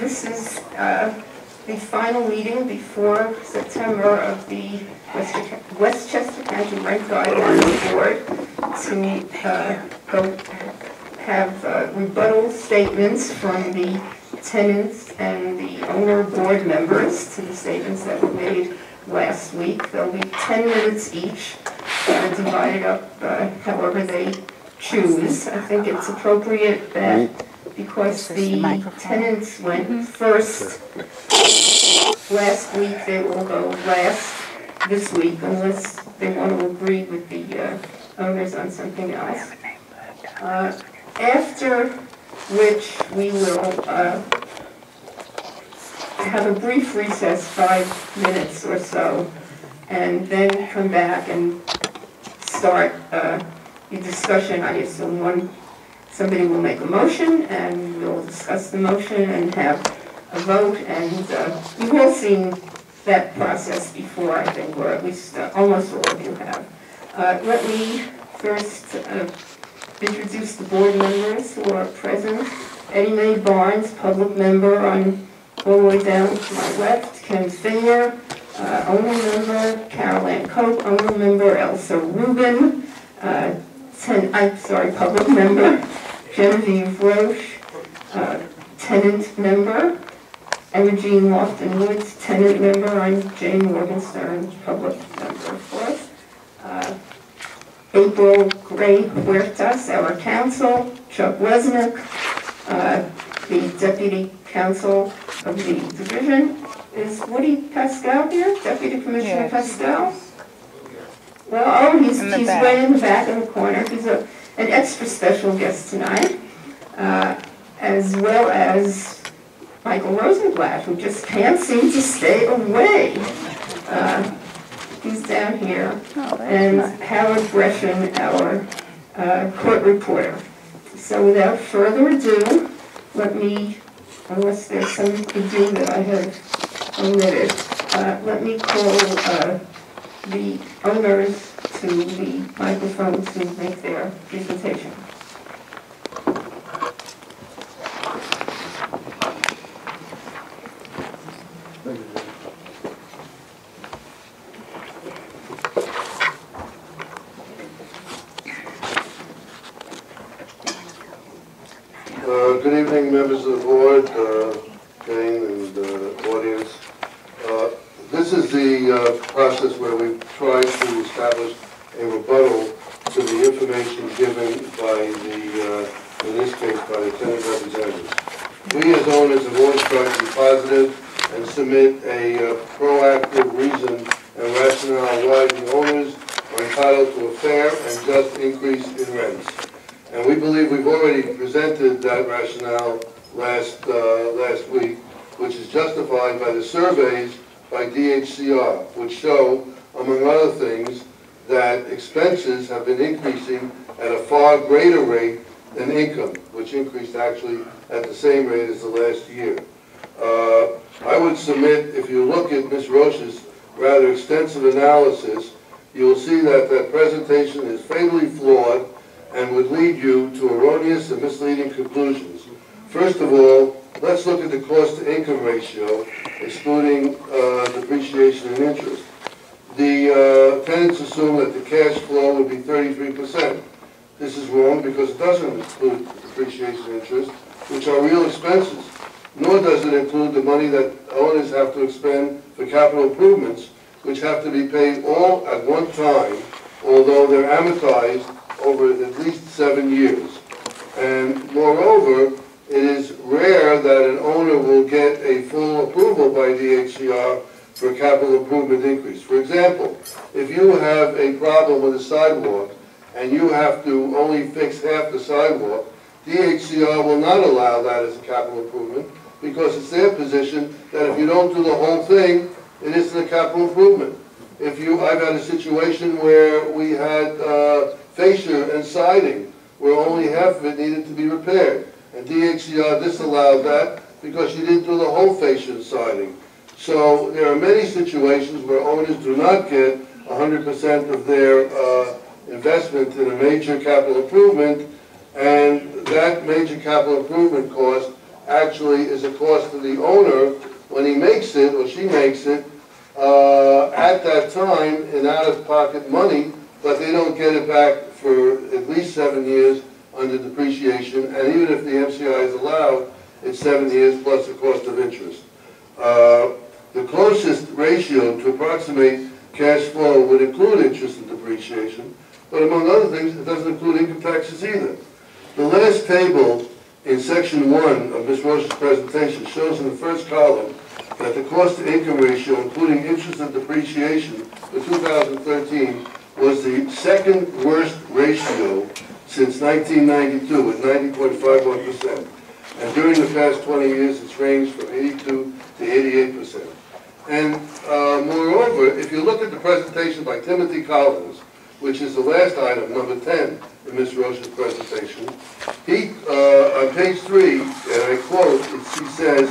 this is uh, the final meeting before September of the Westchester Westchester County Rent Guidelines Board to uh, go have uh, rebuttal statements from the tenants and the owner board members to the statements that were made last week. There'll be 10 minutes each, uh, divided up uh, however they choose. I think it's appropriate that because the tenants went first last week, they will go last this week unless they want to agree with the uh, owners on something else. Uh, After which we will uh, have a brief recess, five minutes or so, and then come back and start uh, the discussion. I assume one, somebody will make a motion, and we'll discuss the motion and have a vote, and uh, you've all seen that process before, I think, or at least uh, almost all of you have. Uh, Let me first uh, introduce the board members who are present. Eddie Mae Barnes, public member on, all the way down to my left. Ken Finger, uh, owner member. Carol Ann Cope, owner member. Elsa Rubin, uh, ten, I'm sorry, public member. Genevieve Roche, uh, tenant member. Emma Jean Lofton Woods, tenant member. I'm Jane Morgenstern, public member, of course. Uh, April Gray Huertas, our counsel, Chuck Wesnick, uh, the deputy counsel of the division. Is Woody Pascal here, Deputy Commissioner Yes. Pascal? Well, oh, he's, In he's back. way in the back in the corner. He's a, an extra special guest tonight, uh, as well as Michael Rosenblatt, who just can't seem to stay away. Uh, He's down here Oh, and nice. Howard Gresham, our uh, court reporter. So without further ado, let me, unless there's some ado that I have omitted, uh, let me call uh, the owners to the microphone to make their presentation. Uh, Good evening, members of the board, uh, Jane and uh, audience. Uh, This is the uh, process where we try to establish a rebuttal to the information given by the, uh, in this case, by the tenant representatives. We as owners have always tried to be positive and submit a uh, proactive reason and rationale why the owners are entitled to a fair and just increase in rents. And we believe we've already presented that rationale last, uh, last week, which is justified by the surveys by DHCR, which show, among other things, that have been increasing at a far greater rate than income, which increased actually at the same rate as the last year. Uh, I would submit, if you look at Ms. Roche's rather extensive analysis, you will see that that presentation is fatally flawed and would lead you to erroneous and misleading conclusions. First of all, let's look at the cost-to-income ratio, excluding uh, depreciation and interest. The uh, tenants assume that the cash flow would be 33%. This is wrong because it doesn't include depreciation interest, which are real expenses, nor does it include the money that owners have to expend for capital improvements, which have to be paid all at one time, although they're amortized over at least seven years. And moreover, it is rare that an owner will get a full approval by DHCR for capital improvement increase. For example, if you have a problem with a sidewalk and you have to only fix half the sidewalk, DHCR will not allow that as a capital improvement because it's their position that if you don't do the whole thing, it isn't a capital improvement. If you, I've had a situation where we had uh, fascia and siding, where only half of it needed to be repaired. And DHCR disallowed that because you didn't do the whole fascia and siding. So there are many situations where owners do not get 100% of their uh, investment in a major capital improvement, and that major capital improvement cost actually is a cost to the owner when he makes it, or she makes it, uh, at that time in out-of-pocket money, but they don't get it back for at least seven years under depreciation, and even if the MCI is allowed, it's seven years plus the cost of interest. Uh, The closest ratio to approximate cash flow would include interest and depreciation, but among other things, it doesn't include income taxes either. The last table in section one of Ms. Roche's presentation shows in the first column that the cost-to-income ratio, including interest and depreciation for 2013, was the second worst ratio since 1992 at 90.51%. And during the past 20 years, it's ranged from 82 to 88%. And uh, moreover, if you look at the presentation by Timothy Collins, which is the last item, number 10 in Ms. Roche's presentation, he, uh, on page three, and I quote, it's- he says,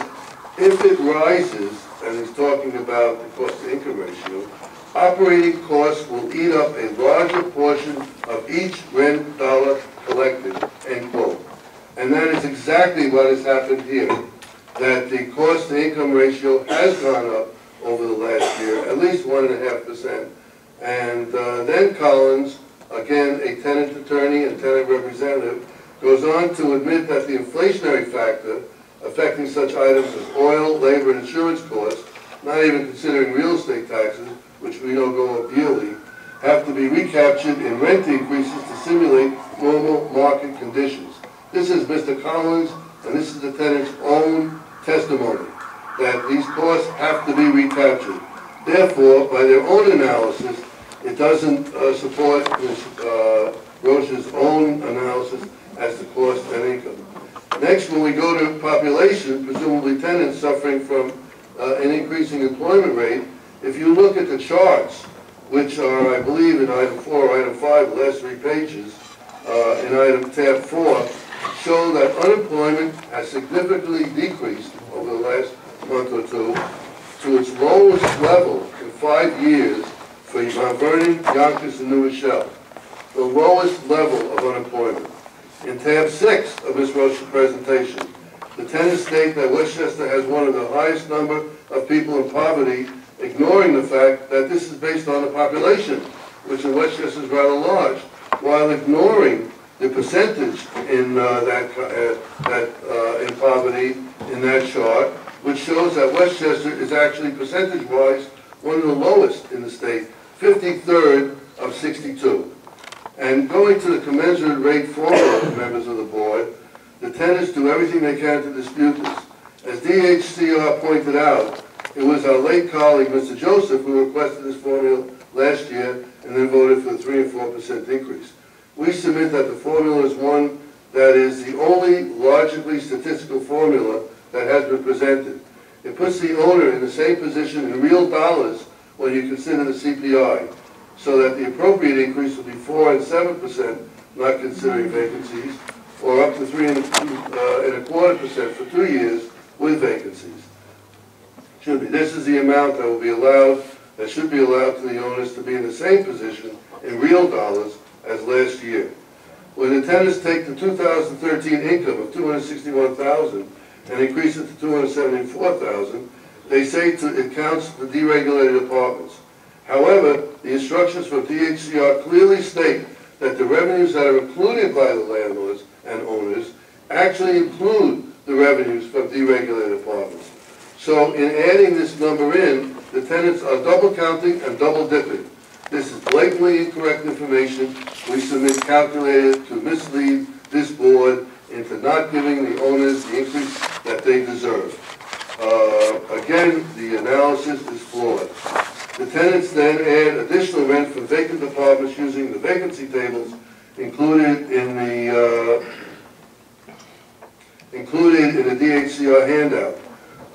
"If it rises," and he's talking about the cost-to-income ratio, "operating costs will eat up a larger portion of each rent dollar collected," end quote. And that is exactly what has happened here, that the cost-to-income ratio has gone up over the last year, at least one and a half percent. And uh, then Collins, again, a tenant attorney and tenant representative, goes on to admit that the inflationary factor affecting such items as oil, labor, and insurance costs, not even considering real estate taxes, which we know go up yearly, have to be recaptured in rent increases to simulate normal market conditions. This is Mr. Collins, and this is the tenant's own testimony, that these costs have to be recaptured. Therefore, by their own analysis, it doesn't uh, support Ms. uh, Roche's own analysis as to cost and income. Next, when we go to population, presumably tenants suffering from uh, an increasing employment rate, if you look at the charts, which are, I believe, in item four, item five, the last three pages, uh, in item tab four, show that unemployment has significantly decreased over the last month or two to its lowest level in five years for Mount Vernon, Yonkers, and New Rochelle. The lowest level of unemployment. In tab six of Ms. Roche's presentation, the tenants state that Westchester has one of the highest number of people in poverty, ignoring the fact that this is based on the population, which in Westchester is rather large, while ignoring the percentage in uh, that, uh, that, uh, in poverty in that chart, which shows that Westchester is actually percentage-wise one of the lowest in the state, 53rd of 62. And going to the commensurate rate formula, members of the board, the tenants do everything they can to dispute this. As DHCR pointed out, it was our late colleague, Mr. Joseph, who requested this formula last year and then voted for a three and four percent increase. We submit that the formula is one that is the only logically statistical formula that has been presented. It puts the owner in the same position in real dollars when you consider the CPI, so that the appropriate increase will be four and seven percent, not considering vacancies, or up to three and, uh, and a quarter percent for two years with vacancies. Excuse me, this is the amount that will be allowed, that should be allowed to the owners to be in the same position in real dollars as last year. When the tenants take the 2013 income of 261,000 and increase it to 274,000, they say to, it counts the deregulated apartments. However, the instructions from DHCR clearly state that the revenues that are included by the landlords and owners actually include the revenues from deregulated apartments. So in adding this number in, the tenants are double counting and double dipping. This is blatantly incorrect information. We submit calculated to mislead this board into not giving the owners the increase that they deserve. Uh, Again, the analysis is flawed. The tenants then add additional rent for vacant apartments using the vacancy tables included in the, uh, included in the DHCR handout.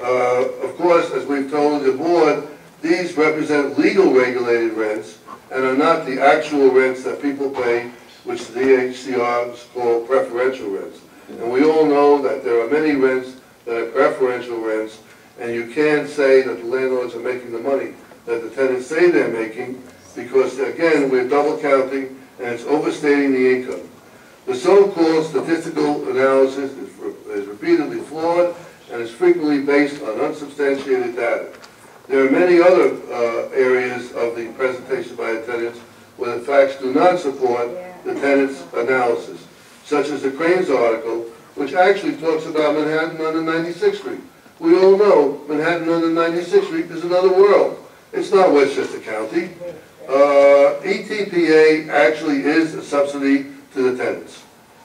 Uh, Of course, as we've told the board, these represent legal regulated rents and are not the actual rents that people pay, which the DHCR call preferential rents. And we all know that there are many rents that are preferential rents, and you can't say that the landlords are making the money that the tenants say they're making, because again, we're double counting and it's overstating the income. The so-called statistical analysis is re- is repeatedly flawed and is frequently based on unsubstantiated data. There are many other uh, areas of the presentation by the tenants where the facts do not support the tenant's analysis, such as the Crain's article, which actually talks about Manhattan the 96th Street. We all know Manhattan the 96th Street is another world. It's not Westchester County. Uh, ETPA actually is a subsidy to the tenants.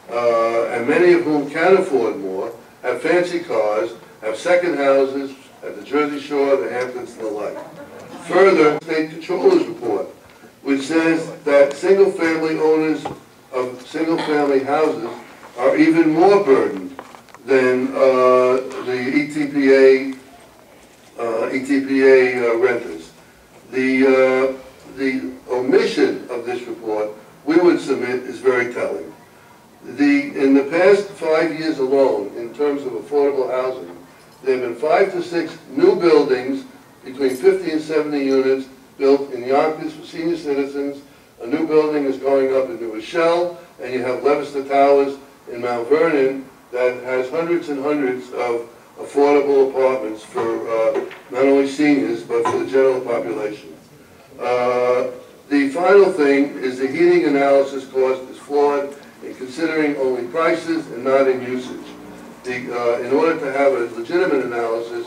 Uh, and many of whom can afford more, have fancy cars, have second houses at the Jersey Shore, the Hamptons, and the like. Further, State Comptroller's Report, which says that single-family owners of single-family houses are even more burdened than uh, the ETPA, uh, ETPA uh, renters. The, uh, the omission of this report, we would submit, is very telling. The, in the past five years alone, in terms of affordable housing, there have been five to six new buildings between 50 and 70 units built in Yonkers for senior citizens. A new building is going up in New Rochelle, and you have Levister Towers in Mount Vernon that has hundreds and hundreds of affordable apartments for uh, not only seniors, but for the general population. Uh, The final thing is the heating analysis cost is flawed in considering only prices and not in usage. The, uh, in order to have a legitimate analysis,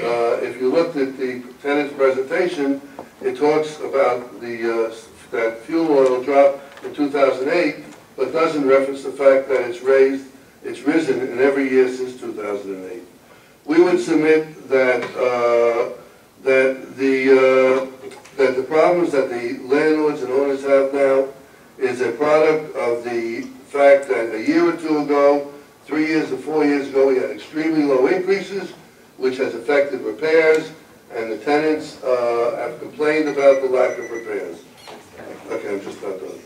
uh, if you looked at the tenant's presentation, it talks about the, uh, that fuel oil dropped in 2008, but doesn't reference the fact that it's raised, it's risen in every year since 2008. We would submit that, uh, that the, uh, that the problems that the landlords and owners have now is a product of the fact that a year or two ago, three years or four years ago, we had extremely low increases, which has affected repairs, and the tenants uh, have complained about the lack of repairs. Okay, I'm just about done.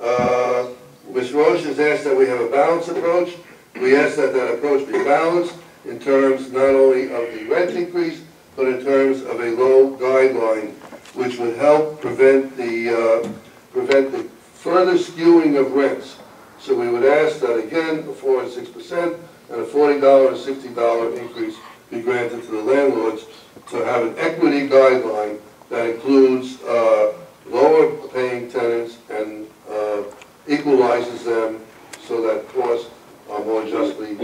Uh, Ms. Roche has asked that we have a balanced approach. We ask that that approach be balanced in terms not only of the rent increase, but in terms of a low guideline, which would help prevent the, uh, prevent the further skewing of rents. So we would ask that again, a four and six percent, and a forty dollar and sixty dollar increase be granted to the landlords to have an equity guideline that includes, uh, lower paying tenants and, uh, equalizes them so that costs are more justly,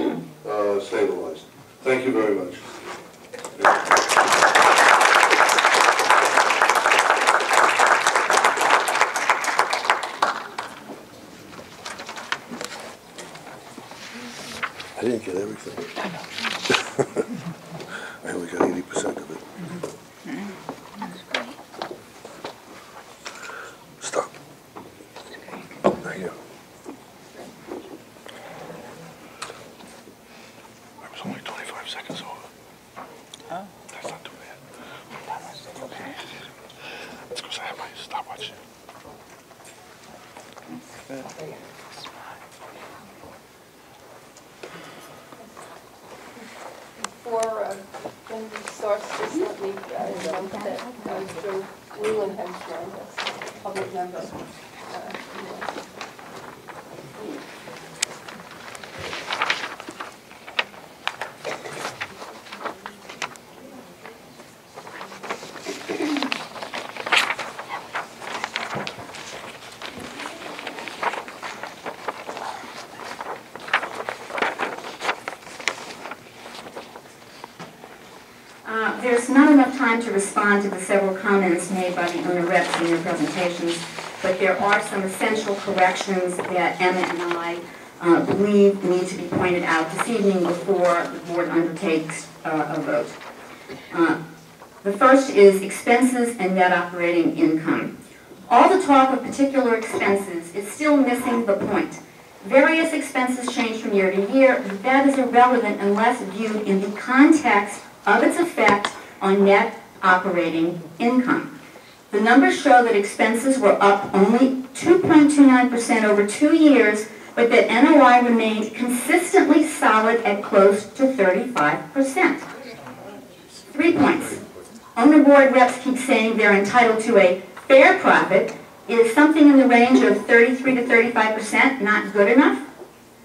uh, stabilized. Thank you very much. I didn't get everything. I only got eighty percent of it. Stop. Thank you. I was only twenty-five seconds over. That's not too bad. It's because I have my stopwatch. Before uh, Jen starts, just note that Leland has joined us, public member. Uh, There's not enough time to respond to the several comments made by the owner reps in their presentations, but there are some essential corrections that Emma and I uh, believe need to be pointed out this evening before the board undertakes uh, a vote. Uh, The first is expenses and net operating income. All the talk of particular expenses is still missing the point. Various expenses change from year to year, but that is irrelevant unless viewed in the context of its effect on net operating income. The numbers show that expenses were up only 2.29% over two years, but that NOI remained consistently solid at close to 35%. Three points. Owner board reps keep saying they're entitled to a fair profit. Is something in the range of 33 to 35% not good enough?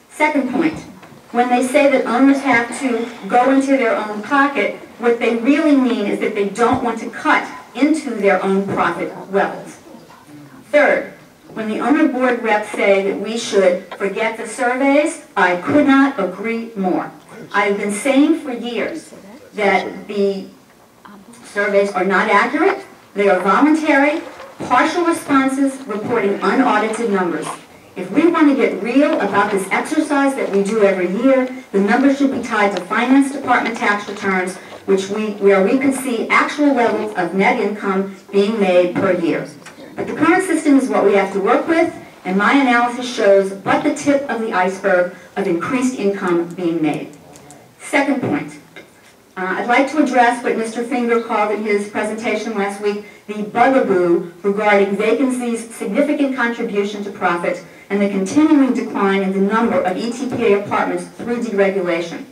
Second point, When they say that owners have to go into their own pocket, what they really mean is that they don't want to cut into their own profit wells. Third, when the owner board reps say that we should forget the surveys, I could not agree more. I've been saying for years that the surveys are not accurate, they are voluntary, partial responses reporting unaudited numbers. If we want to get real about this exercise that we do every year, the numbers should be tied to finance department tax returns, which we, where we can see actual levels of net income being made per year. But the current system is what we have to work with, and my analysis shows but the tip of the iceberg of increased income being made. Second point, uh, I'd like to address what Mr. Finger called in his presentation last week, the bugaboo regarding vacancies' significant contribution to profit and the continuing decline in the number of ETPA apartments through deregulation.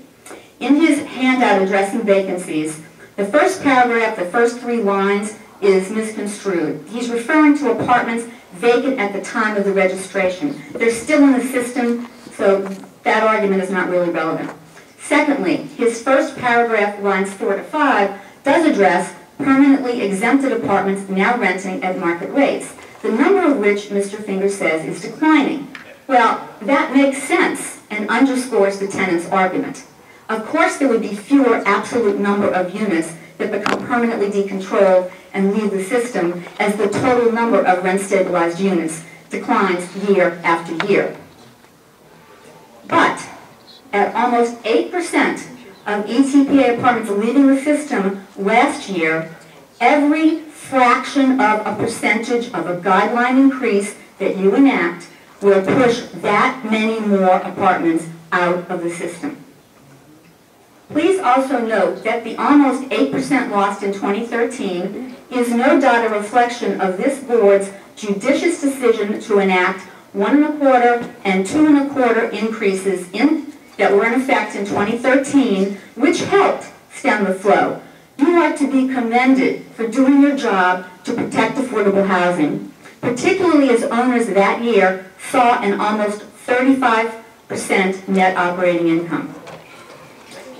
In his handout addressing vacancies, the first paragraph, the first three lines, is misconstrued. He's referring to apartments vacant at the time of the registration. They're still in the system, so that argument is not really relevant. Secondly, his first paragraph, lines four to five, does address permanently exempted apartments now renting at market rates, the number of which Mr. Finger says is declining. Well, that makes sense and underscores the tenant's argument. Of course, there would be fewer absolute number of units that become permanently decontrolled and leave the system as the total number of rent-stabilized units declines year after year. But at almost 8% of ETPA apartments leaving the system last year, every fraction of a percentage of a guideline increase that you enact will push that many more apartments out of the system. Please also note that the almost 8% lost in 2013 is no doubt a reflection of this board's judicious decision to enact one and a quarter and two and a quarter increases in, that were in effect in 2013, which helped stem the flow. You are to be commended for doing your job to protect affordable housing, particularly as owners that year saw an almost 35% net operating income.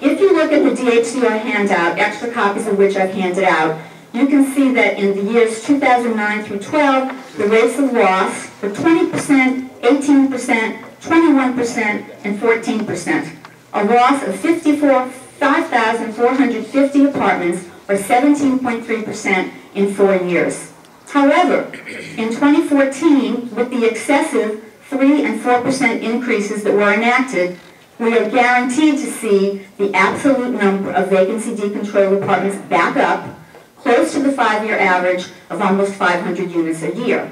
If you look at the DHCR handout, extra copies of which I've handed out, you can see that in the years 2009 through 12, the rates of loss were 20%, 18%, 21%, and 14%. A loss of 54 5,450 apartments, or 17.3% in four years. However, in 2014, with the excessive 3 and 4% increases that were enacted, we are guaranteed to see the absolute number of vacancy decontrolled apartments back up, close to the five-year average of almost 500 units a year.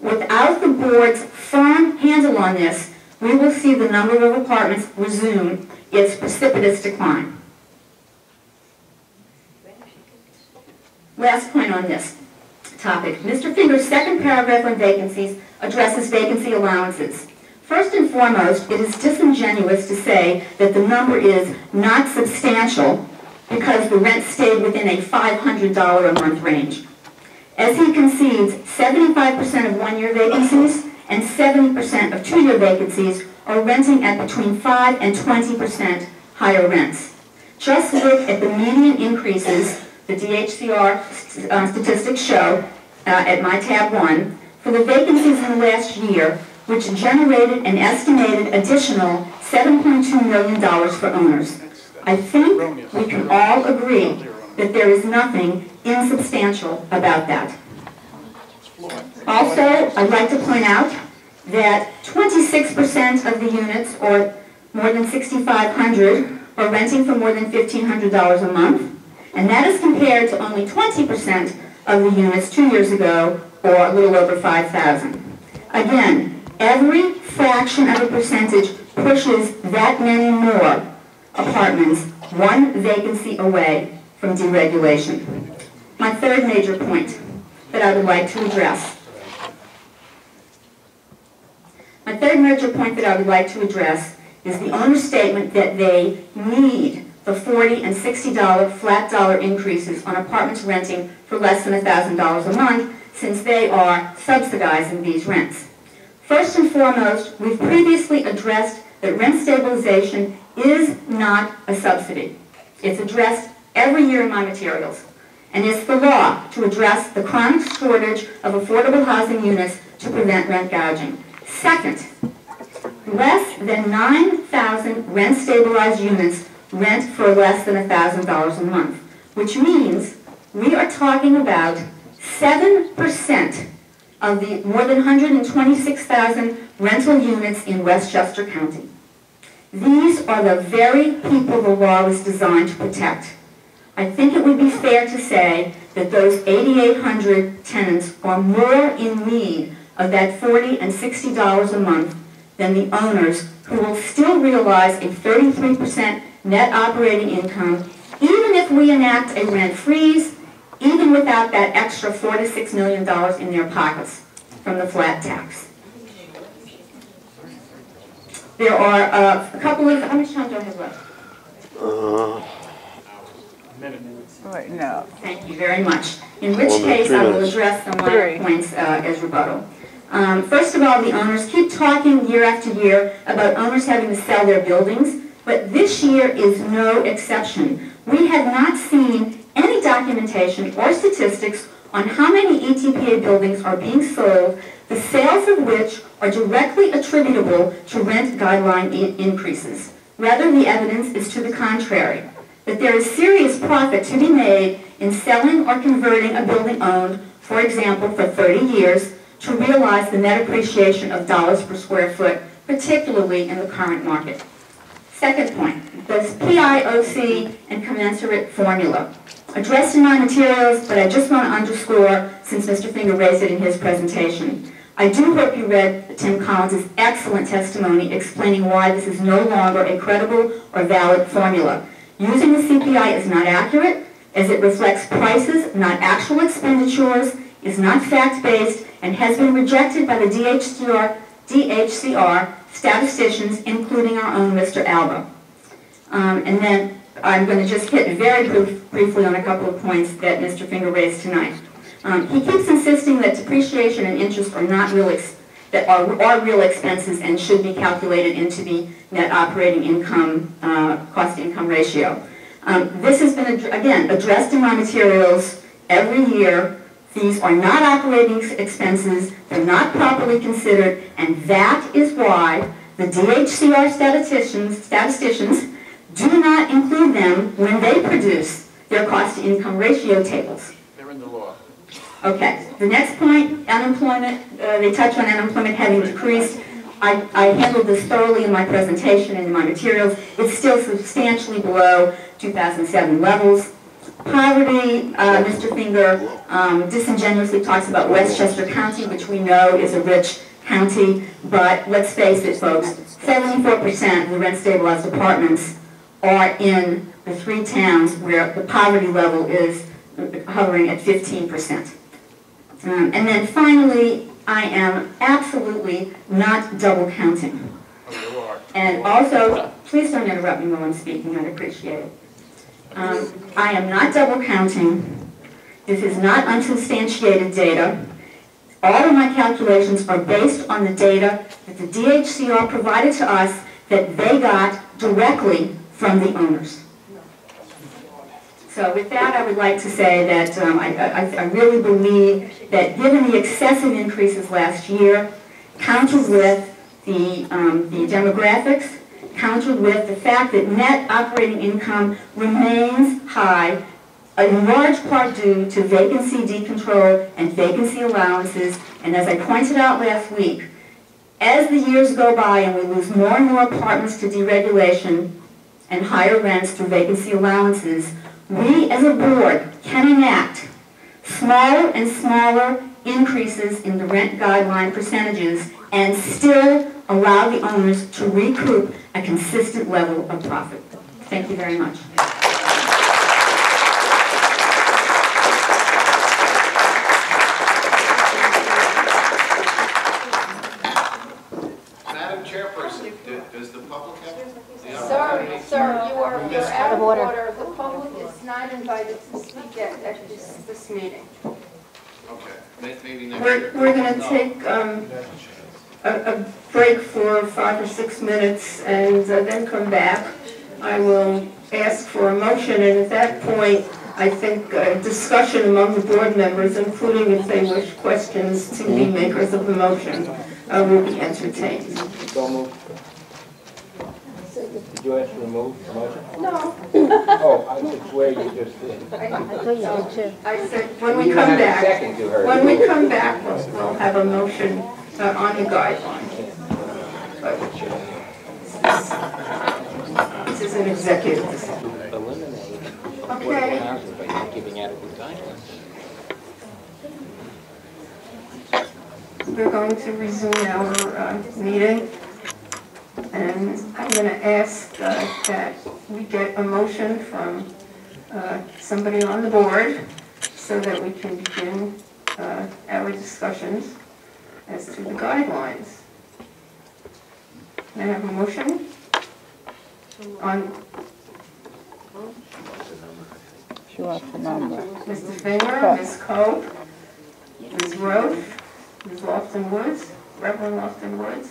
Without the board's firm handle on this, we will see the number of apartments resume its precipitous decline. Last point on this topic. Mr. Finger's second paragraph on vacancies addresses vacancy allowances. First and foremost, it is disingenuous to say that the number is not substantial because the rent stayed within a $500 a month range. As he concedes, 75% of one-year vacancies and 70% of two-year vacancies are renting at between 5 and 20% higher rents. Just look at the median increases the DHCR uh, statistics show uh, at my tab 1 for the vacancies in the last year, which generated an estimated additional $7.2 million for owners. I think we can all agree that there is nothing insubstantial about that. Also, I'd like to point out that 26% of the units, or more than 6,500, are renting for more than $1,500 a month, and that is compared to only 20% of the units two years ago, or a little over 5,000. Again, every fraction of a percentage pushes that many more apartments one vacancy away from deregulation. My third major point that I would like to address. My third major point that I would like to address is the owner's statement that they need the $40 and $60 flat dollar increases on apartments renting for less than $1,000 a month since they are subsidizing these rents. First and foremost, we've previously addressed that rent stabilization is not a subsidy. It's addressed every year in my materials. And it's the law to address the chronic shortage of affordable housing units to prevent rent gouging. Second, less than 9,000 rent-stabilized units rent for less than $1,000 a month, which means we are talking about 7% of the more than 126,000 rental units in Westchester County. These are the very people the law was designed to protect. I think it would be fair to say that those 8,800 tenants are more in need of that 40 and $60 a month than the owners who will still realize a 33% net operating income even if we enact a rent freeze, even without that extra 4 to 6 million dollars in their pockets from the flat tax. There are uh, a couple of, how much time do I have left? Right, no. Thank you very much. In which case, I will address the minor Three. points uh, as rebuttal. Um, First of all, the owners keep talking year after year about owners having to sell their buildings, but this year is no exception. We have not seen any documentation or statistics on how many ETPA buildings are being sold, the sales of which are directly attributable to rent guideline increases. Rather, the evidence is to the contrary that there is serious profit to be made in selling or converting a building owned, for example, for 30 years, to realize the net appreciation of dollars per square foot, particularly in the current market. Second point, the PIOC and commensurate formula. Addressed in my materials, but I just want to underscore, since Mr. Finger raised it in his presentation. I do hope you read Tim Collins' excellent testimony explaining why this is no longer a credible or valid formula. Using the CPI is not accurate, as it reflects prices, not actual expenditures, is not fact-based, and has been rejected by the DHCR, DHCR statisticians, including our own Mr. Alba. Um, and then I'm going to just hit very brief, briefly on a couple of points that Mr. Finger raised tonight. Um, he keeps insisting that depreciation and interest are not real, that are, are real expenses and should be calculated into the net operating income, uh, cost-income ratio. Um, this has been, again, addressed in my materials every year. These are not operating expenses, they're not properly considered, and that is why the DHCR statisticians, statisticians do not include them when they produce their cost-to-income ratio tables. They're in the law. Okay, the next point, unemployment, uh, they touch on unemployment having decreased. I, I handled this thoroughly in my presentation and in my materials. It's still substantially below 2007 levels. Poverty, uh, Mr. Finger um, disingenuously talks about Westchester County, which we know is a rich county, but let's face it, folks, 74% of the rent-stabilized apartments are in the three towns where the poverty level is hovering at 15%. Um, And then finally, I am absolutely not double counting. Oh. And also, please don't interrupt me while I'm speaking, I'd appreciate it. Um, I am not double counting. This is not unsubstantiated data. All of my calculations are based on the data that the DHCR provided to us that they got directly from the owners. So with that, I would like to say that um, I, I, I really believe that given the excessive increases last year, countered with the, um, the demographics, countered with the fact that net operating income remains high, in large part due to vacancy decontrol and vacancy allowances, and as I pointed out last week, as the years go by and we lose more and more apartments to deregulation and higher rents through vacancy allowances, we as a board can enact smaller and smaller increases in the rent guideline percentages and still allow the owners to recoup a consistent level of profit. Thank you very much. Madam Chairperson, does the public have the Sir, opportunity? sir, you are, you're out of order. order. The public is not invited to speak at, at this, this meeting. Okay, maybe next We're, we're gonna take, um, a, a break for five or six minutes and uh, then come back. I will ask for a motion, and at that point, I think uh, discussion among the board members, including if they wish questions to the makers of the motion, uh, will be entertained. So moved. Did you ask to remove the motion? No, Oh, I could swear you just did. I said, when we You come back, second, you heard. when we come back, we'll, we'll have a motion uh, on the guideline. But This is an executive decision. Okay. by not giving adequate guidelines. We're going to resume our uh, meeting, and I'm going to ask uh, that we get a motion from uh, somebody on the board so that we can begin uh, our discussions as to the guidelines. Can I have a motion? On She wants the number. Mr. Finger, Ms. Coe, Ms. Roach, Ms. Lofton Woods, Reverend Lofton Woods.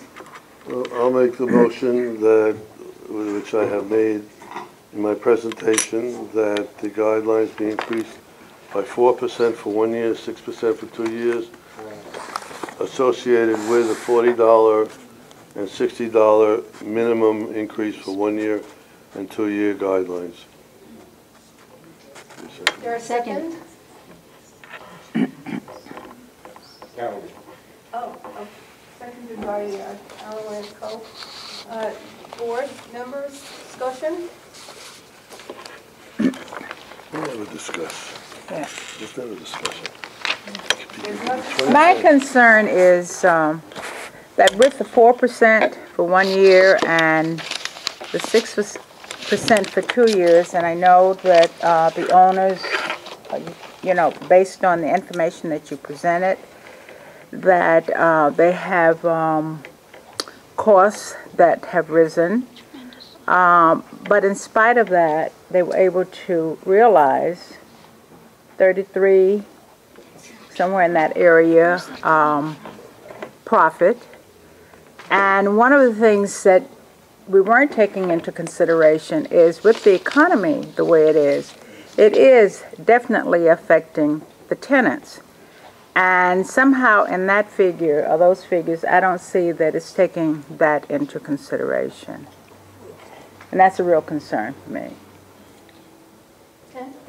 Well, I'll make the motion that, which I have made in my presentation, that the guidelines be increased by four percent for one year, six percent for two years, associated with a forty dollar and sixty dollar minimum increase for one year and two-year guidelines. There a second? Carol, Oh, oh, seconded by uh, Alan Coe. Uh, Board members, discussion? We never discuss. Yeah. Just never discussion. My concern is um, that with the four percent for one year and the six percent for two years, and I know that uh, the owners, uh, you know, based on the information that you presented, that uh, they have um, costs that have risen. Um, But in spite of that, they were able to realize 33 somewhere in that area, um, profit. And one of the things that we weren't taking into consideration is with the economy the way it is, it is definitely affecting the tenants. And somehow in that figure, or those figures, I don't see that it's taking that into consideration. And that's a real concern for me.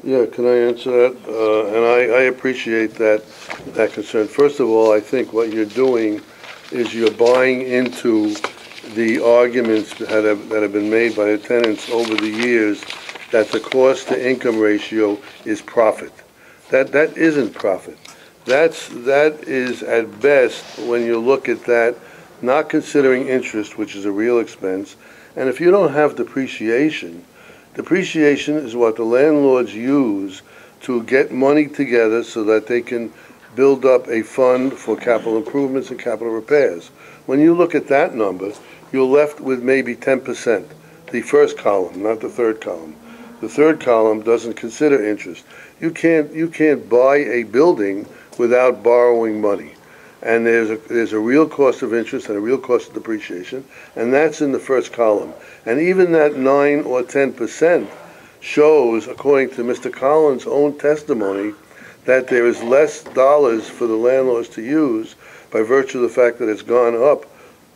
Yeah, can I answer that? Uh, And I, I appreciate that, that concern. First of all, I think what you're doing is you're buying into the arguments that have, that have been made by the tenants over the years that the cost-to-income ratio is profit. That, that isn't profit. That's, that is at best, when you look at that, not considering interest, which is a real expense, and if you don't have depreciation, Depreciation is what the landlords use to get money together so that they can build up a fund for capital improvements and capital repairs. When you look at that number, you're left with maybe ten percent, the first column, not the third column. The third column doesn't consider interest. You can't, you can't buy a building without borrowing money. And there's a, there's a real cost of interest and a real cost of depreciation, and that's in the first column. And even that nine or ten percent shows, according to Mr. Collins' own testimony, that there is less dollars for the landlords to use by virtue of the fact that it's gone up,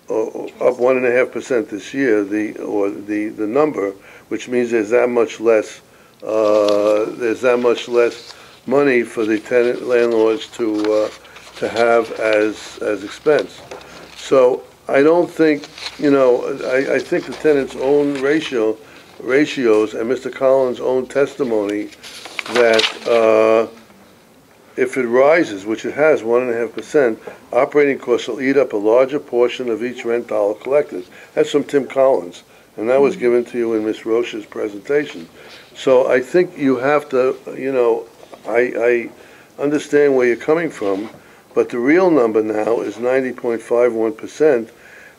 uh, up one and a half percent this year, the, or the, the number, which means there's that much less, uh, there's that much less money for the tenant landlords to, uh, to have as, as expense. So I don't think, you know, I, I think the tenant's own ratio, ratios and Mr. Collins' own testimony that, uh, if it rises, which it has, one and a half percent, operating costs will eat up a larger portion of each rent dollar collected. That's from Tim Collins, and that was given to you in Ms. Roche's presentation. So I think you have to, you know, I, I understand where you're coming from, but the real number now is ninety point five one percent,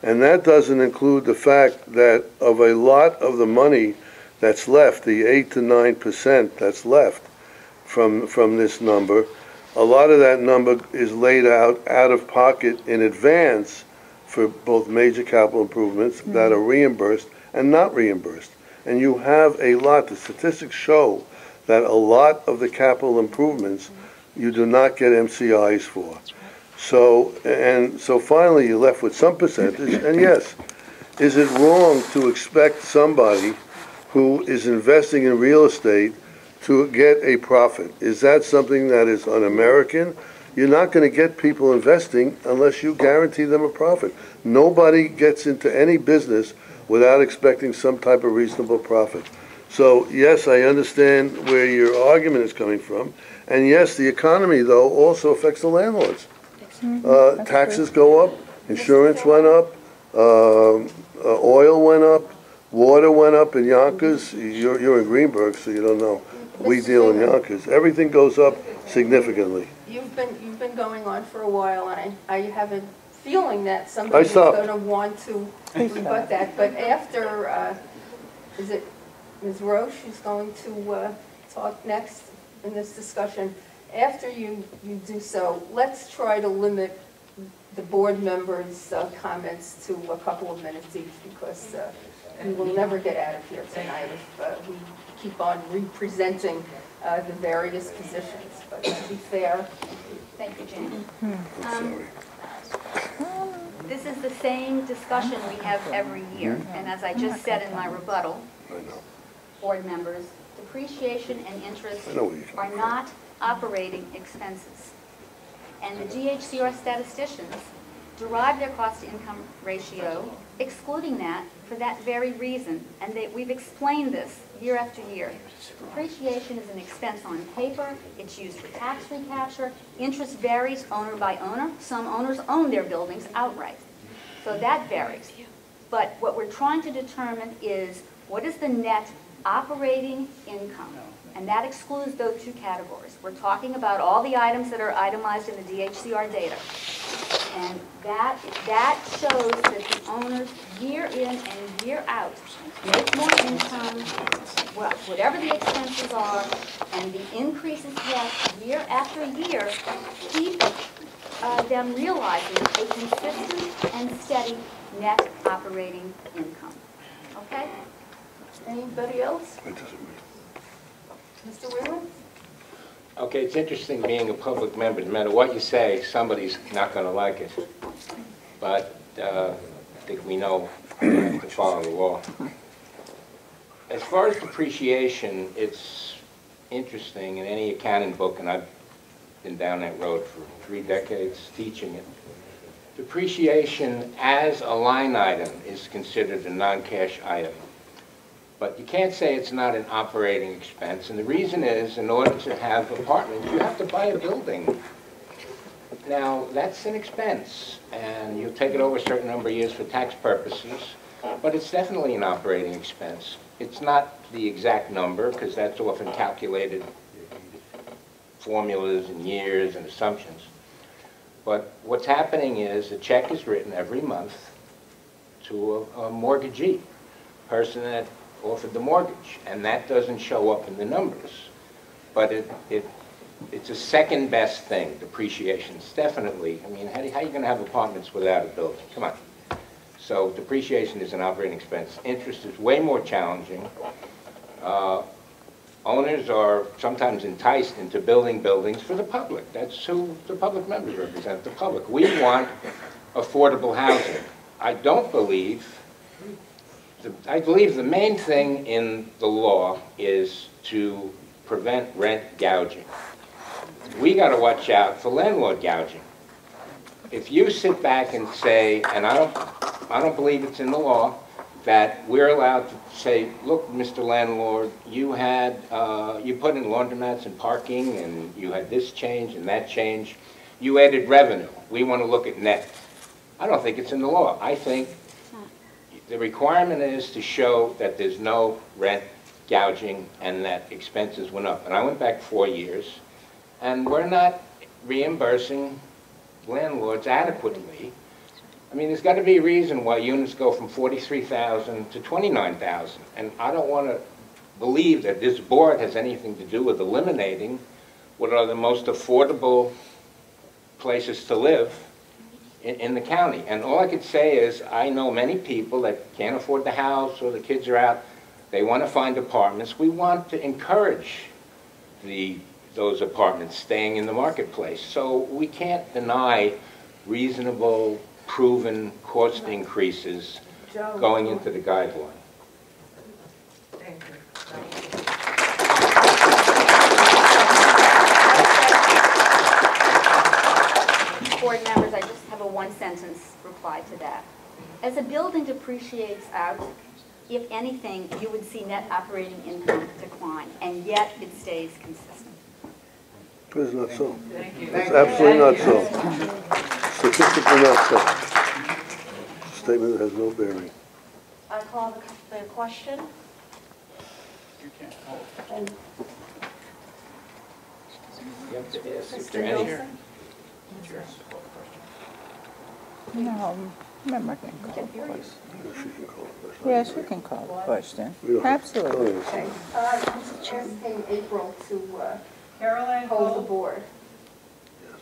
and that doesn't include the fact that of a lot of the money that's left, the eight to nine percent that's left from, from this number, a lot of that number is laid out out of pocket in advance for both major capital improvements mm-hmm. that are reimbursed and not reimbursed. And you have a lot, the statistics show that a lot of the capital improvements you do not get MCIs for. So, and so finally you're left with some percentage, and yes, is it wrong to expect somebody who is investing in real estate to get a profit? Is that something that is un-American? You're not gonna get people investing unless you guarantee them a profit. Nobody gets into any business without expecting some type of reasonable profit. So, yes, I understand where your argument is coming from, and yes, the economy, though, also affects the landlords. Uh, taxes go up, insurance went up, um, uh, oil went up, water went up in Yonkers. You're, you're in Greenburgh, so you don't know. We deal in Freeman. Yonkers. Everything goes up significantly. You've been, you've been going on for a while, and I, I have a feeling that somebody's stopped. gonna want to rebut that, but after, uh, is it Ms. Roche who's going to, uh, talk next in this discussion? After you, you do so, let's try to limit the board members' uh, comments to a couple of minutes each, because, uh, we will never get out of here tonight if, uh, we keep on representing, uh, the various positions, but to be fair, Thank you, Jane. Um, This is the same discussion we have every year, and as I just said in my rebuttal, I know. Board members, depreciation and interest I know where you're coming are not operating expenses. And the DHCR statisticians derive their cost-to-income ratio excluding that for that very reason. And they, we've explained this year after year. Depreciation is an expense on paper, it's used for tax recapture, interest varies owner by owner. Some owners own their buildings outright, so that varies. But what we're trying to determine is what is the net operating income? And that excludes those two categories. We're talking about all the items that are itemized in the DHCR data. And that, that shows that the owners, year in and year out, make more income, well, whatever the expenses are, and the increases get year after year, keep uh, them realizing a consistent and steady net operating income. Okay? Anybody else? It doesn't mean- Mr. Wheeler? Okay, it's interesting being a public member, no matter what you say, somebody's not gonna like it. But, uh, I think we know we have to follow the law. As far as depreciation, it's interesting in any accounting book, and I've been down that road for three decades teaching it. Depreciation as a line item is considered a non-cash item. But you can't say it's not an operating expense, and the reason is, in order to have apartments, you have to buy a building. Now, that's an expense, and you take it over a certain number of years for tax purposes, but it's definitely an operating expense. It's not the exact number, because that's often calculated formulas and years and assumptions. But what's happening is, a check is written every month to a a mortgagee, person that offered the mortgage, and that doesn't show up in the numbers. But it, it, it's a second best thing, depreciation's definitely, I mean, how, how are you gonna have apartments without a building? Come on. So depreciation is an operating expense. Interest is way more challenging. Uh, Owners are sometimes enticed into building buildings for the public. That's who the public members represent, the public. We want affordable housing. I don't believe the- I believe the main thing in the law is to prevent rent gouging. We got to watch out for landlord gouging. If you sit back and say, and I don't, I don't believe it's in the law, that we're allowed to say, look, Mr. Landlord, you had, uh, you put in laundromats and parking, and you had this change and that change. You added revenue. We want to look at net. I don't think it's in the law. I think the requirement is to show that there's no rent gouging and that expenses went up. And I went back four years, and we're not reimbursing landlords adequately. I mean, there's got to be a reason why units go from 43,000 to 29,000. And I don't want to believe that this board has anything to do with eliminating what are the most affordable places to live in, in the county. And all I could say is, I know many people that can't afford the house or the kids are out, they want to find apartments. We want to encourage the, those apartments staying in the marketplace. So we can't deny reasonable, proven cost increases going into the guideline. Board members, I just have a one-sentence reply to that. As a building depreciates out, if anything, you would see net operating income decline, and yet it stays consistent. It's not so. It's absolutely not so. Statistically not so. Statement has no bearing. I call the the question. You have to ask if Mr. there are any- Nelson? No, remember, I can call Can hear you. Yes, she can call it first. Yes, you can call the question. We Absolutely. Okay, uh, I'm asking April to, uh, Caroline hold the board. Yes.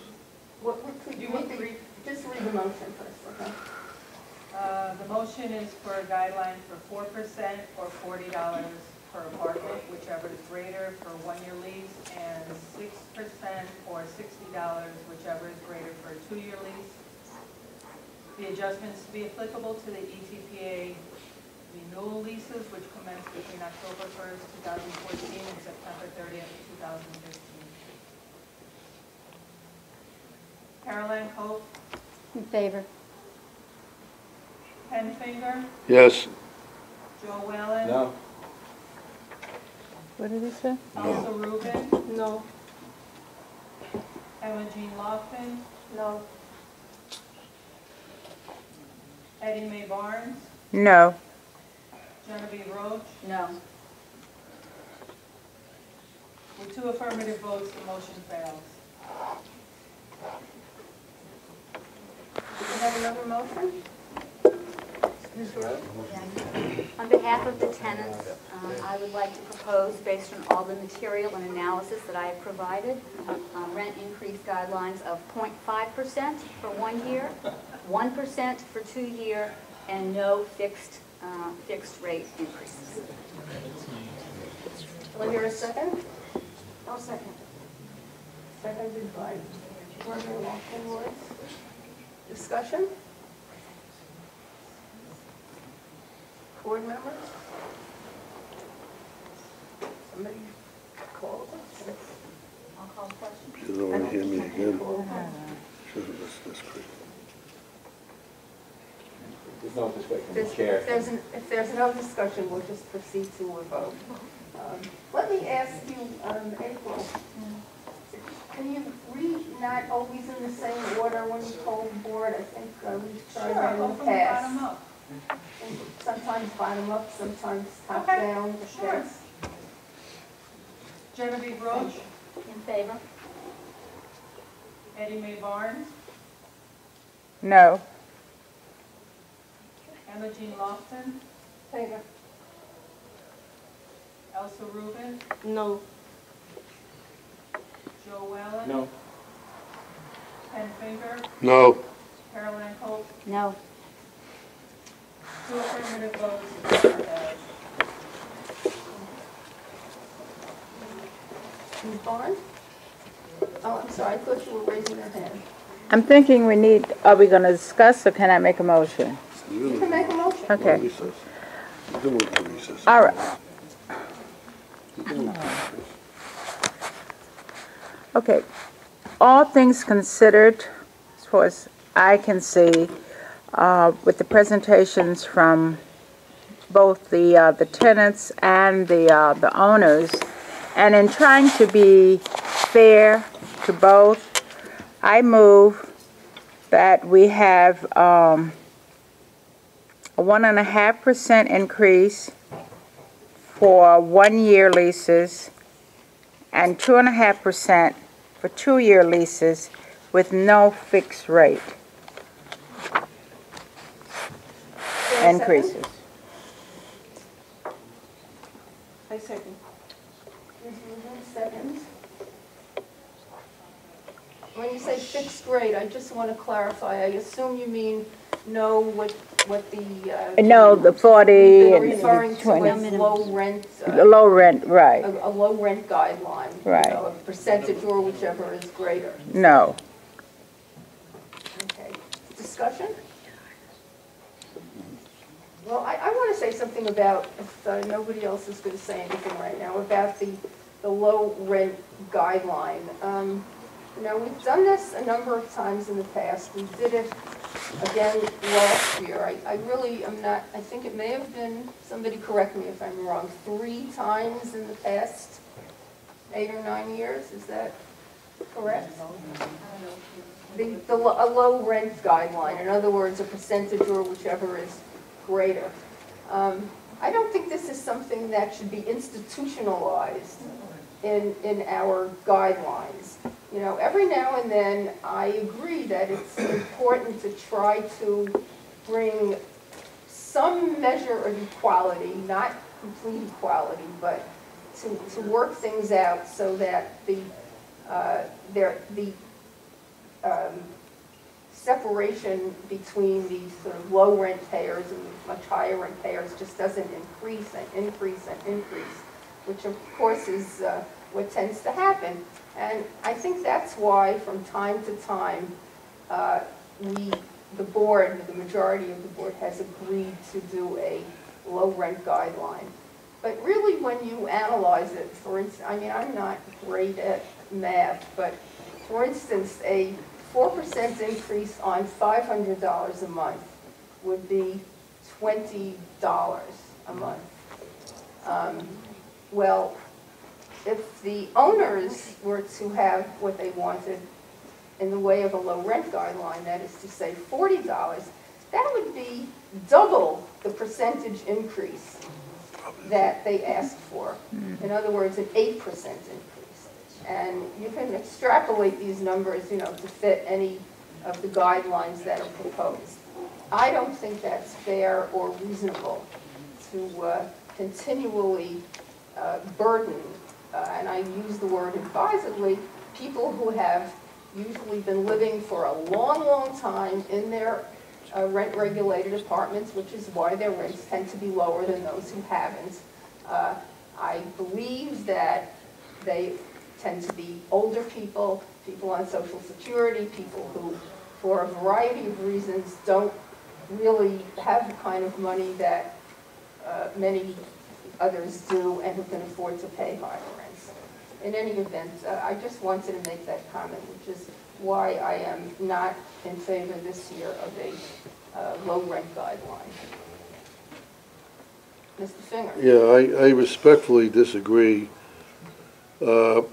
What, what, could you You want make the, just read the motion first, okay? uh, the motion is for a guideline for four percent or forty dollars per apartment, whichever is greater for a one-year lease, and six percent or sixty dollars, whichever is greater for a two-year lease. The adjustments to be applicable to the ETPA renewal leases, which commence between October first, two thousand fourteen, and September thirtieth, two thousand fifteen. Caroline Holt, In favor. Ken Finger, Yes. Joe Wellen. No? What did he say? Elsa Rubin, No. Emma Jean Lofton, No. Eddie Mae Barnes, No. Genevieve Roach. No. With two affirmative votes, the motion fails. Do you have another motion? Ms. Rhodes? On behalf of the tenants, um, I would like to propose, based on all the material and analysis that I have provided, um, rent increase guidelines of 0.5% for one year, 1% for two year, and no fixed, uh, fixed rate increases. Do I hear a second? I'll second. Seconded by Margaret Walken Woods. Discussion? Board members? Somebody call the question? I'll call the question. She doesn't want to hear me again. She doesn't, that's, that's crazy. There's no discussion, If the there's- chair. If there's, an- if there's no discussion, we'll just proceed to a vote. Um, Let me ask you, um, April, can you read not always in the same order when you poll the board? I think uh, we've tried Sure, that go in the from bottom past. up. Sometimes bottom up, sometimes top Okay, down. sure. Yes. Genevieve Roach, In favor? Eddie Mae Barnes, No. Emma Jean Lofton, Favor. Elsa Rubin, No. Joe Wellen. No? Ken Finger, No. Caroline Holt, No. two affirmative votes, the motion. Ms. Barnes? Oh, I'm sorry, I thought you were raising your hand. I'm thinking we need, are we going to discuss or can I make a motion? You can make a motion. Okay. Recess. You can move to recess. All right. You can move to recess. Okay. All things considered, as far as I can see, uh, with the presentations from both the, uh, the tenants and the, uh, the owners, and in trying to be fair to both, I move that we have, um, a one and a half percent increase for one-year leases and two and a half percent for two-year leases with no fixed rate There a second? increases. I second. Seconds. when you say fixed rate, I just want to clarify, I assume you mean know what, what the, uh. No, the 40 been and referring the to 20. as low rent, The uh, low rent, right, a, a low rent guideline. you Right. know, A percentage or whichever is greater. no. Okay, discussion? Well, I, I want to say something about, if uh, nobody else is going to say anything right now, about the, the low rent guideline. Um, Know, we've done this a number of times in the past. We did it again last year. I, I really am not, I think it may have been, somebody correct me if I'm wrong, three times in the past eight or nine years, is that correct? The, the, a low rent guideline, in other words, a percentage or whichever is greater. Um, I don't think this is something that should be institutionalized in, in our guidelines. You know, every now and then, I agree that it's important to try to bring some measure of equality, not complete equality, but to, to work things out so that the, uh, there, the, um, separation between the sort of low rent payers and much higher rent payers just doesn't increase and increase and increase, which of course is uh, what tends to happen. And I think that's why from time to time, uh, we, the board, the majority of the board has agreed to do a low rent guideline. But really, when you analyze it, for instance, I mean, I'm not great at math, but for instance, a four percent increase on five hundred dollars a month would be twenty dollars a month. Um, Well, if the owners were to have what they wanted in the way of a low rent guideline, that is to say forty dollars, that would be double the percentage increase that they asked for. In other words, an eight percent increase. And you can extrapolate these numbers, you know, to fit any of the guidelines that are proposed. I don't think that's fair or reasonable to uh, continually uh, burden, uh, and I use the word advisedly, people who have usually been living for a long, long time in their uh, rent-regulated apartments, which is why their rents tend to be lower than those who haven't. Uh, I believe that they tend to be older people, people on social security, people who, for a variety of reasons, don't really have the kind of money that uh, many others do and who can afford to pay higher. In any event, uh, I just wanted to make that comment, which is why I am not in favor this year of a uh, low rent guideline. Mr. Finger? Yeah, I, I respectfully disagree. Uh,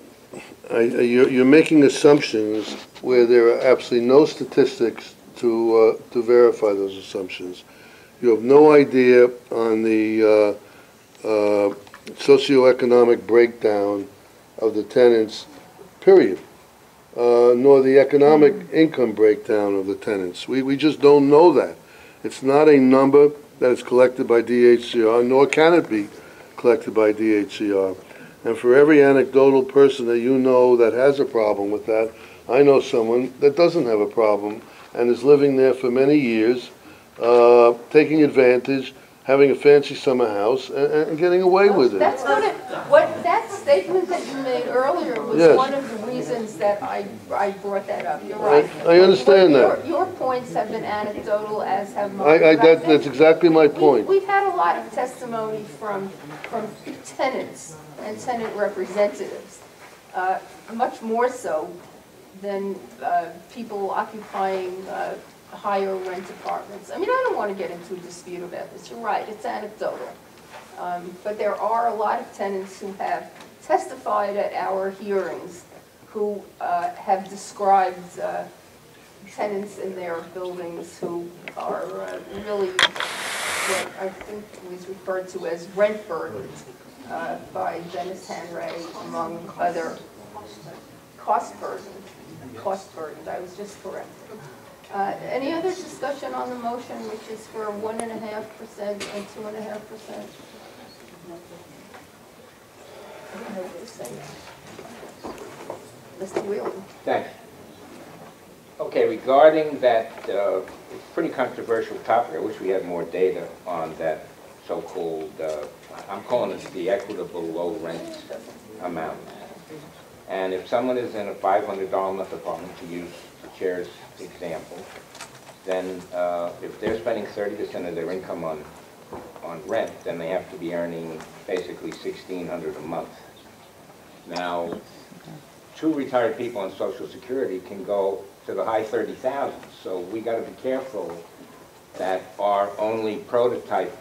I, you're, you're making assumptions where there are absolutely no statistics to, uh, to verify those assumptions. You have no idea on the, uh, uh, socioeconomic breakdown of the tenants, period. Uh, nor the economic income breakdown of the tenants. We, we just don't know that. It's not a number that is collected by DHCR, nor can it be collected by DHCR. And for every anecdotal person that you know that has a problem with that, I know someone that doesn't have a problem and is living there for many years, uh, taking advantage, having a fancy summer house, and, and getting away with it. That's what it, what, that statement that you made earlier was Yes. one of the reasons that I, I brought that up, you're I- right. I understand Your- that. Your points have been anecdotal, as have mine. I, I, but that, think that's exactly my we- point. We've had a lot of testimony from, from tenants and tenant representatives, uh, much more so than uh, people occupying uh, higher rent apartments. I mean, I don't want to get into a dispute about this, you're right, it's anecdotal. Um, But there are a lot of tenants who have testified at our hearings who uh, have described uh, tenants in their buildings who are uh, really what I think was referred to as rent burdened uh, by Dennis Hanray, among other cost burdened, cost burdened, I was just corrected. Uh, Any other discussion on the motion, which is for one and a half percent and two and a half percent? Mr. Wheeler? Thanks. Okay, regarding that, uh, pretty controversial topic, I wish we had more data on that so-called, uh, I'm calling it the equitable low rent amount. And if someone is in a $500 a month apartment, to use chair's example, then uh, if they're spending 30% of their income on, on rent, then they have to be earning basically 1,600 a month. Now, two retired people on Social Security can go to the high 30,000. So we got to be careful that our only prototype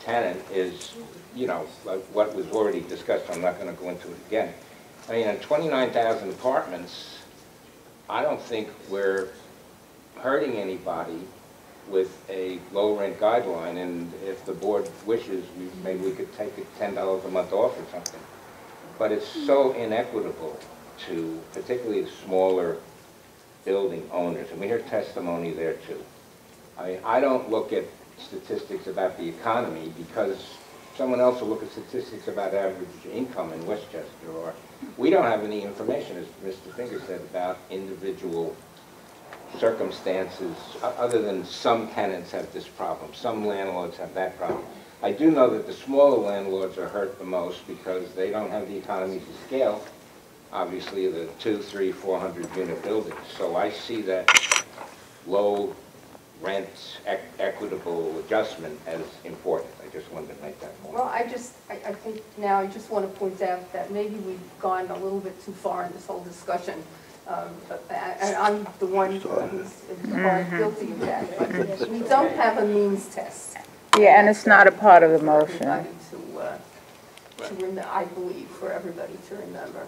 tenant is, you know, like what was already discussed, I'm not going to go into it again. I mean, in 29,000 apartments, I don't think we're hurting anybody with a low rent guideline, and if the board wishes, we- maybe we could take it $10 a month off or something. But it's so inequitable to particularly the smaller building owners, and we hear testimony there too. I mean, I don't look at statistics about the economy because someone else will look at statistics about average income in Westchester, or, we don't have any information, as Mr. Finger said, about individual circumstances, other than some tenants have this problem, some landlords have that problem. I do know that the smaller landlords are hurt the most because they don't have the economies of scale, obviously, the two, three, four hundred unit buildings. So I see that low rent equitable adjustment as important. I just wanted to make that Well. I just, I, I think now, I just want to point out that maybe we've gone a little bit too far in this whole discussion. Um, And I'm the one who's who's part guilty of that, but we don't have a means test. Yeah, and it's not a part of the motion. To, uh, to I believe, for everybody to remember.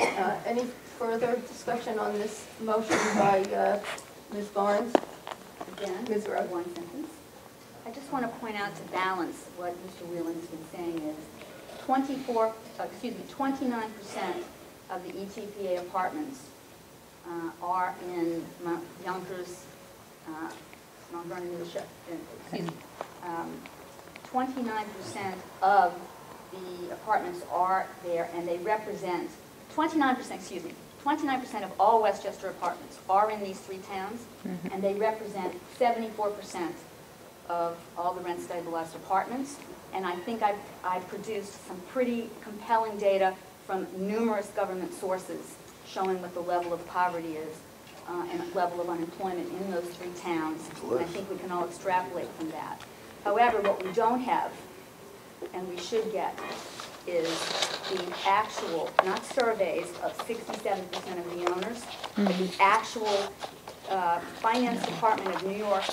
Uh, Any further discussion on this motion by uh, Ms. Barnes? Again, Ms. Rowe. one sentence. I just want to point out to balance what Mr. Whelan's been saying is 24, uh, excuse me, 29% of the ETPA apartments uh, are in Mount Yonkers, uh, Mount Vernon, uh, excuse me. Um, 29% of the apartments are there and they represent, 29%, excuse me, 29% of all Westchester apartments are in these three towns and they represent 74% of all the rent stabilized apartments. And I think I, I produced some pretty compelling data from numerous government sources showing what the level of poverty is uh, and level of unemployment in those three towns. And I think we can all extrapolate from that. However, what we don't have, and we should get, is the actual, not surveys of 67% of the owners, but the actual uh, Finance Department of New York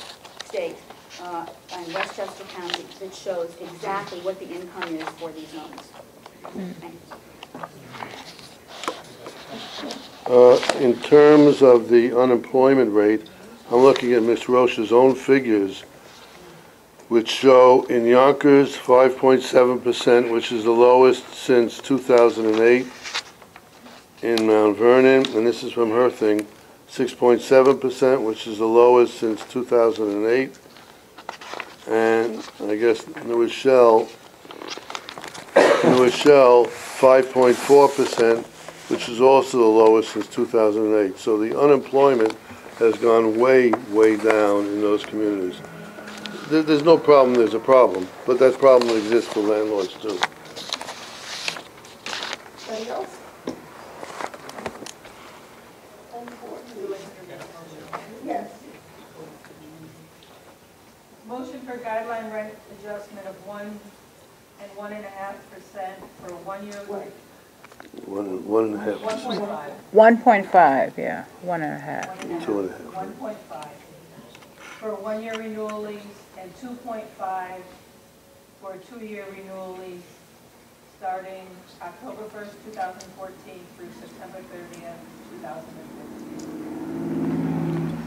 State uh, and Westchester County that shows exactly what the income is for these you. Uh, In terms of the unemployment rate, I'm looking at Ms. Roche's own figures, which show in Yonkers, 5.7%, which is the lowest since 2008. In Mount Vernon, and this is from her thing, 6.7%, which is the lowest since 2008. And I guess New Rochelle, New Rochelle, 5.4%, which is also the lowest since 2008. So the unemployment has gone way, way down in those communities. There, there's no problem, there's a problem, but that problem exists for landlords too. Anybody else? Yes. Motion for guideline rent adjustment of one and one and a half percent for one year. Right. One, one and a half One percent, point five. 1.5, yeah, one and a half. One and a half. two and a half. One point five for a one-year renewal lease and two point five for a two-year renewal lease starting October first, two thousand fourteen through September thirtieth, two thousand and fifteen.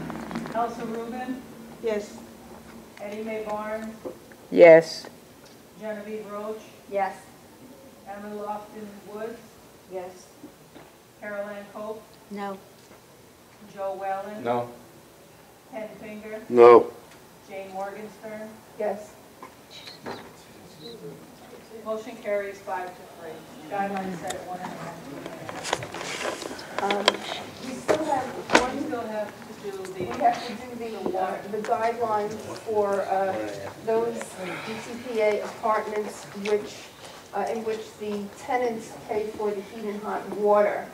Elsa Rubin, Yes. Eddie Mae Barnes, Yes, Genevieve Roach, Yes. Emma Lofton Woods, Yes. Carol Ann Cope, No. Joe Wellen. No? Ken Finger, No, Jane Morgenstern. Yes. Motion carries five to three. Guidelines set at one and a half. Um, We still have We still have do We the, have to do the, uh, the guidelines for uh, those DCPA apartments which, uh, in which the tenants pay for the heat and hot water.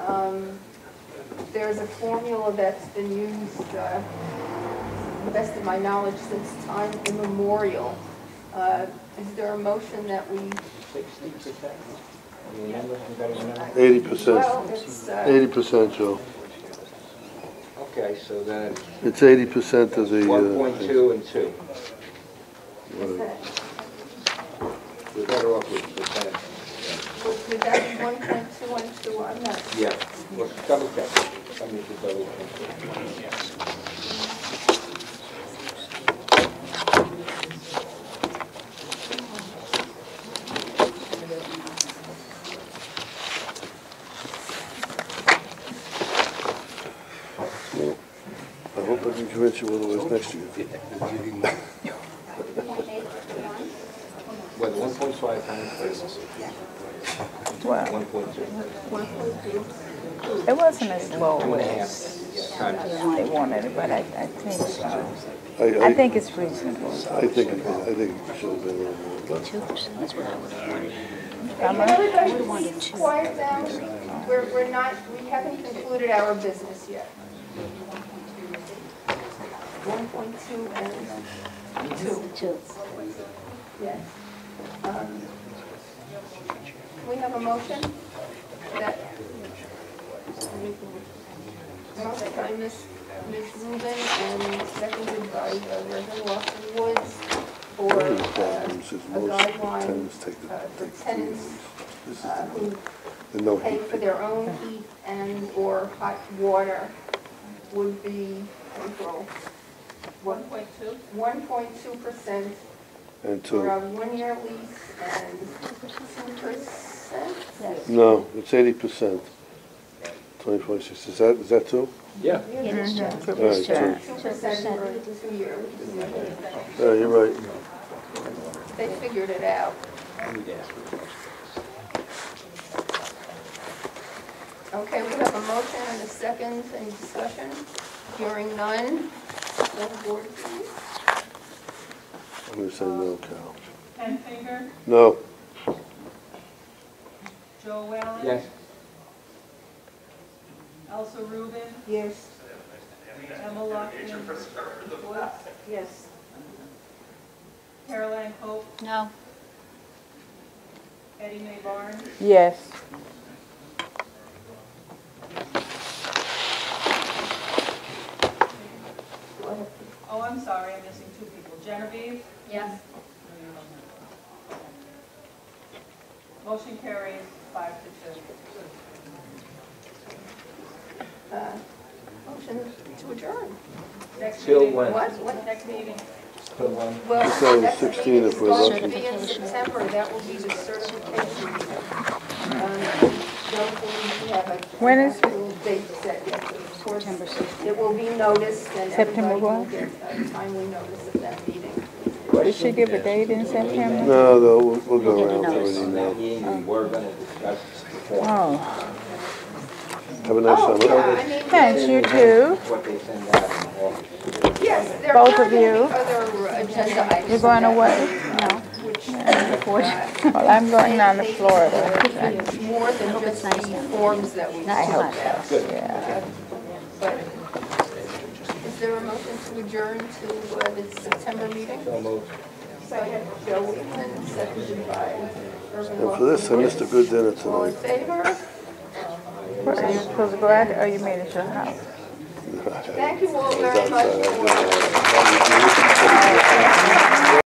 Um, There's a formula that's been used, uh, to the best of my knowledge, since time immemorial. Uh, Is there a motion that we, Sixty percent? You remember, anybody remember? Eighty percent, well, it's, uh, eighty percent, Joe. Okay, so then It's eighty percent of the, one uh, point two and two. We're better off with percent. Would would that be one point two and two? I'm not Yeah, let's double check. Somebody should double check. I hope I can convince you otherwise next year. Well, one point five times Well, one point two. it wasn't as low Two and a half as times. they wanted it, but I, I think, uh, I, I I, think it's reasonable. I think, it- I think it should have been a little more, but How Can much? everybody please quiet down? We're, we're not, we haven't concluded our business yet. One point two and two. Two. Yes. Um, We have a motion that, motion by Ms. Ms. Rubin and seconded by uh, Reverend Lawson Woods for the uh, is a most guideline tenants take the, uh, for take three tenants. This is uh, who the no pay heat. for their own heat and/or hot water would be, April, one point two? one point two percent And for a two, one-year lease and two percent? no, it's eighty percent. Twenty-four, six, is that, is that two? Yeah. Yes, Joe. All right, two. Two percent for two years. Yeah, you're right. They figured it out. I need to ask you a question. Okay, we have a motion and a second, any discussion? Hearing none. Go board, please. I'm gonna say no, Cal. Ken Finger, No, Joe Wellen. Yes. Elsa Rubin, Yes. Emma Lofton Woods, Yes. Caroline Hope, No. Eddie Mae Barnes, Yes. Sorry, I'm missing two people, Genevieve. Yes. Motion carries five to two. Uh, Motion to adjourn. Next Till meeting- when? What? What? Next meeting, Well, December next 16 meeting if we're is going to be in September, that will be the certification. Um, Don't believe we have a. When is it? actual Date set of course, September 16th. it will be noticed and September everybody will what? get a timely notice of that meeting. Did she give a date in September? no, no, we'll, we'll go We'll get a around for notice. an On email. that meeting, we're gonna discuss the form. Oh, Have a nice Oh, summer. yeah, I mean, thanks, you too. What they send out in August. yes, there Both are of you? other agenda items. You're going away? No. Which, Well, I'm going down to Florida. more than just the forms that we Not talked much. about. Yeah. But is there a motion to adjourn to uh, the September meeting? So moved. Second, Joe Weedman, seconded by Irvin And for this, I missed a good dinner All in tonight. favor? Are you supposed to go out, or you made it your house? Thank you all very much for didn't-